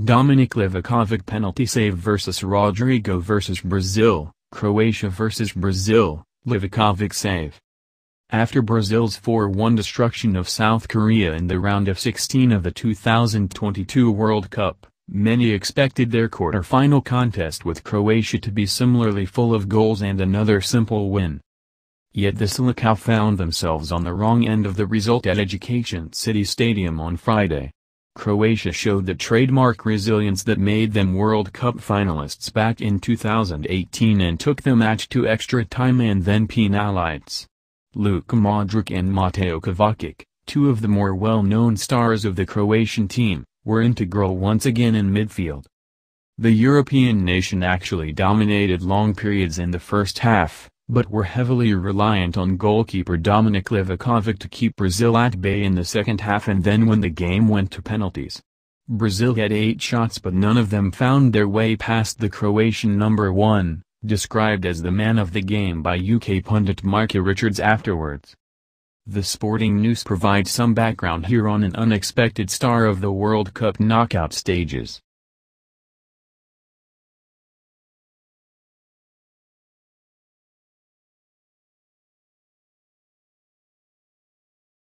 Dominik Livakovic penalty save vs Rodrygo vs Brazil, Croatia vs Brazil, Livakovic save. After Brazil's 4-1 destruction of South Korea in the round of 16 of the 2022 World Cup, many expected their quarter-final contest with Croatia to be similarly full of goals and another simple win. Yet the Selecao found themselves on the wrong end of the result at Education City Stadium on Friday. Croatia showed the trademark resilience that made them World Cup finalists back in 2018 and took the match to extra time and then penalities. Luka Modric and Mateo Kovacic, two of the more well-known stars of the Croatian team, were integral once again in midfield. The European nation actually dominated long periods in the first half, but were heavily reliant on goalkeeper Dominik Livakovic to keep Brazil at bay in the second half and then when the game went to penalties. Brazil had eight shots but none of them found their way past the Croatian number one, described as the man of the game by UK pundit Micah Richards afterwards. The Sporting News provides some background here on an unexpected star of the World Cup knockout stages.